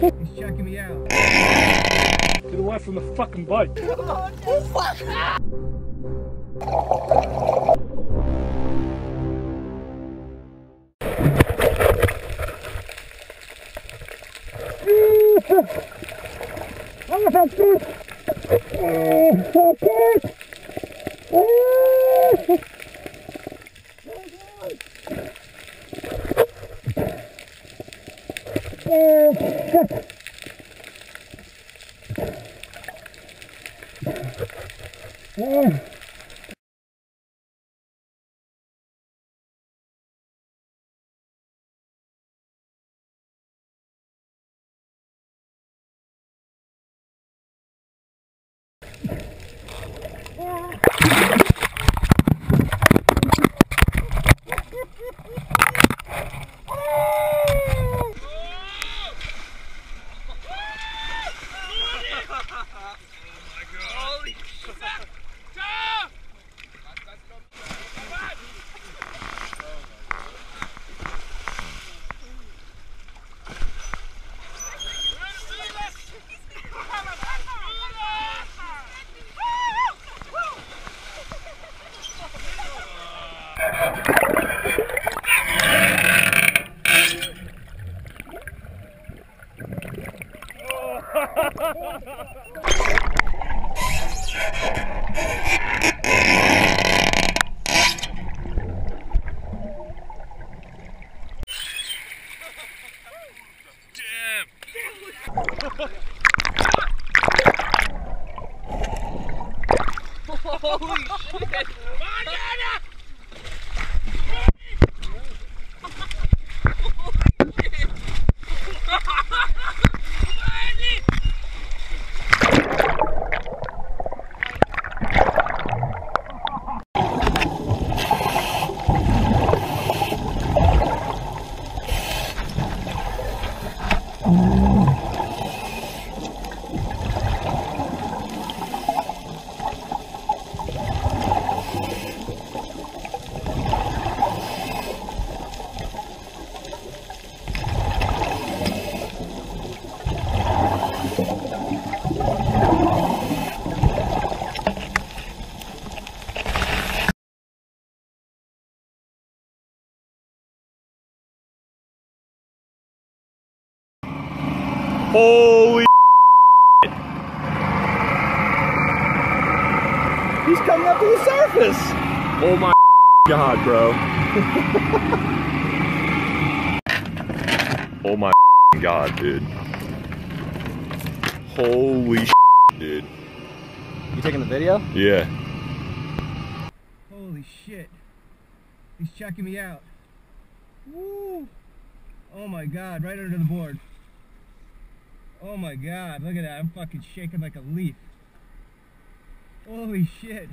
He's checking me out. Get away from the fucking bike. Yeah. Oh. Holy He's coming up to the surface. Oh my god, bro. oh my god, dude. Holy dude. You taking the video? Yeah. Holy shit. He's checking me out. Woo! Oh my god, right under the board. Oh my god, look at that. I'm fucking shaking like a leaf. Holy shit.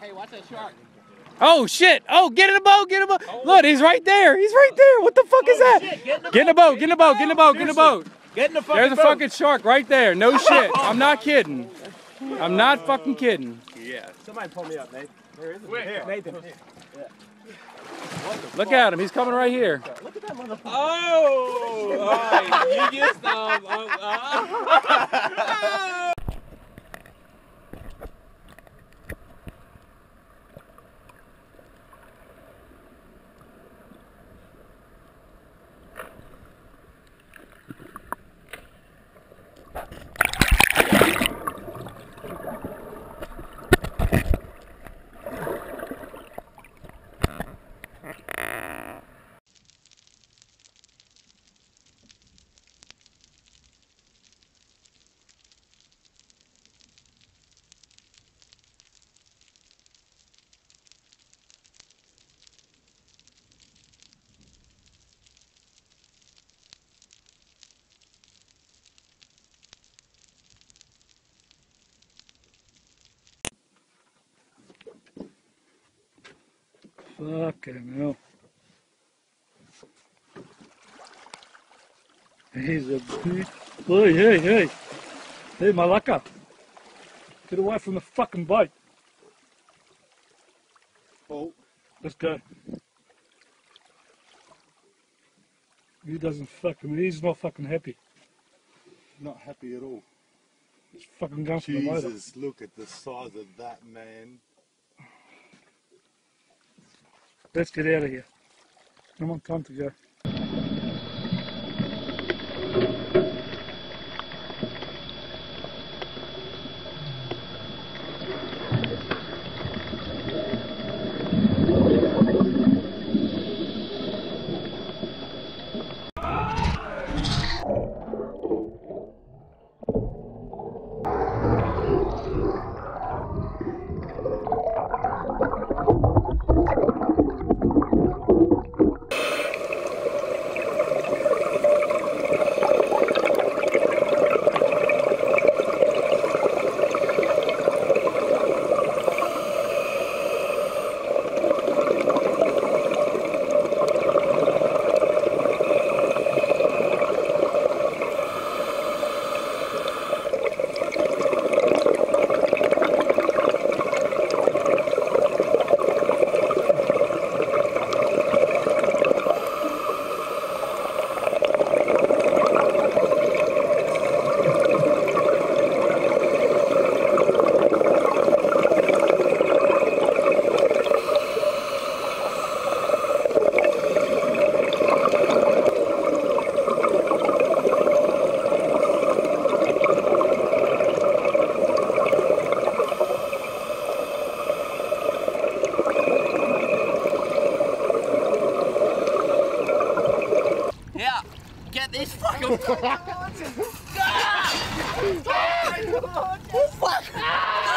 Hey, watch that shark. Oh shit! Oh, get in the boat! Get in the boat! Look, he's right there! He's right there! What the fuck is that? Get in the boat! Get in the boat! Get in the boat! Get in the boat! Get in the fucking There's a boat. fucking shark right there. No shit. I'm not kidding. I'm not fucking kidding. Yeah. Somebody pull me up, Nate. There is a Here, Nathan. Look at him. He's coming right here. Oh! Alright, you just um, um, uh, Fucking hell. He's a big. Hey, hey, hey. Hey, Malaka. Get away from the fucking boat. Oh. Let's go. He doesn't fucking. He's not fucking happy. Not happy at all. He's fucking going for the motor. Jesus, look at the size of that man. Let's get out of here. Come on, time to go. Yeah, get this fucking. Get